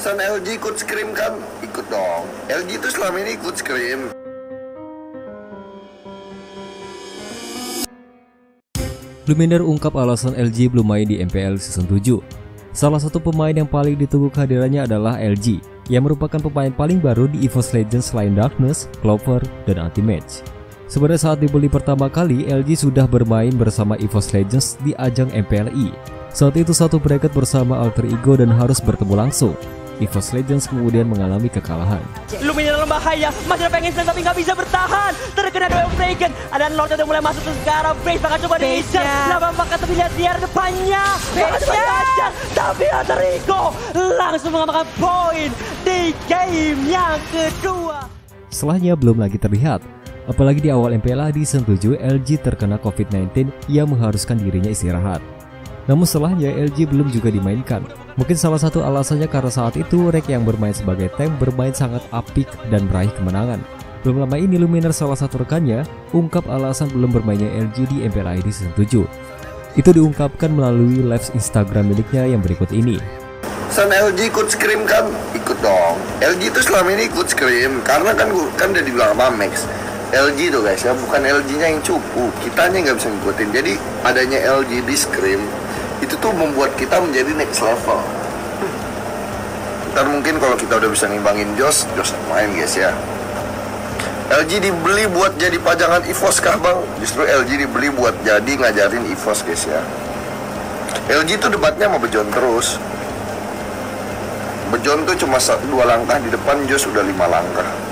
San LG ikut scream kan? Ikut dong. LG itu selama ini ikut scream. Luminar ungkap alasan LG belum main di MPL Season 7. Salah satu pemain yang paling ditunggu kehadirannya adalah LG, yang merupakan pemain paling baru di EVOS Legends selain Darkness, Clover, dan Anti-Match. Sebenarnya saat dibeli pertama kali, LG sudah bermain bersama EVOS Legends di ajang MPLI. Saat itu satu bracket bersama alter ego dan harus bertemu langsung. EVOS Legends kemudian mengalami kekalahan. Lumina dalam bahaya, masih ada pengen tapi nggak bisa bertahan. Terkena dua Dragon, ada Lord yang mulai masuk ke sekarang. Brace bakal coba diincar. Lama maka tapi lihat di depannya. Bakal coba diajak, tapi alter ego langsung mengamankan poin di game yang kedua. Setelahnya belum lagi terlihat, apalagi di awal MPLA di season 7 LG terkena COVID-19 yang mengharuskan dirinya istirahat. Namun setelahnya LG belum juga dimainkan. Mungkin salah satu alasannya karena saat itu Rek yang bermain sebagai tank bermain sangat apik dan meraih kemenangan. Belum lama ini Luminar salah satu rekannya ungkap alasan belum bermainnya LG di MPL ID Season 7. Itu diungkapkan melalui live Instagram miliknya yang berikut ini. San LG ikut scream kan? Ikut dong. LG itu selama ini ikut scream karena kan kan udah dibilang sama Max. LG tuh guys ya, bukan LG-nya yang cupu, kitanya nggak bisa ngikutin. Jadi adanya LG di scream itu tuh membuat kita menjadi next level. Ntar mungkin kalau kita udah bisa ngimbangin Jos Jos main guys ya. LG dibeli buat jadi pajangan EVOS kah bang? Justru LG dibeli buat jadi ngajarin EVOS guys ya. LG tuh debatnya sama Bejon terus. Bejon tuh cuma dua langkah di depan Jos udah lima langkah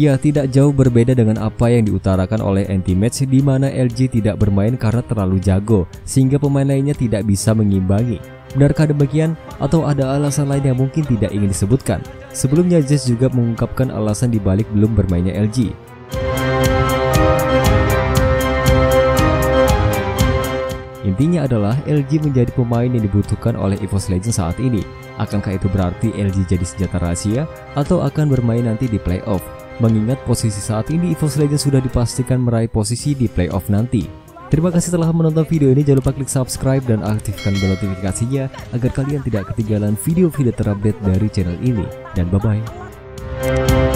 Ya, tidak jauh berbeda dengan apa yang diutarakan oleh Anti-Match di mana LG tidak bermain karena terlalu jago, sehingga pemain lainnya tidak bisa mengimbangi. Benarkah demikian? Atau ada alasan lain yang mungkin tidak ingin disebutkan? Sebelumnya Jess juga mengungkapkan alasan dibalik belum bermainnya LG. Intinya adalah LG menjadi pemain yang dibutuhkan oleh EVOS Legends saat ini. Akankah itu berarti LG jadi senjata rahasia atau akan bermain nanti di playoff? Mengingat posisi saat ini EVOS Legends sudah dipastikan meraih posisi di playoff nanti. Terima kasih telah menonton video ini, jangan lupa klik subscribe dan aktifkan bel notifikasinya agar kalian tidak ketinggalan video-video terupdate dari channel ini. Dan bye-bye.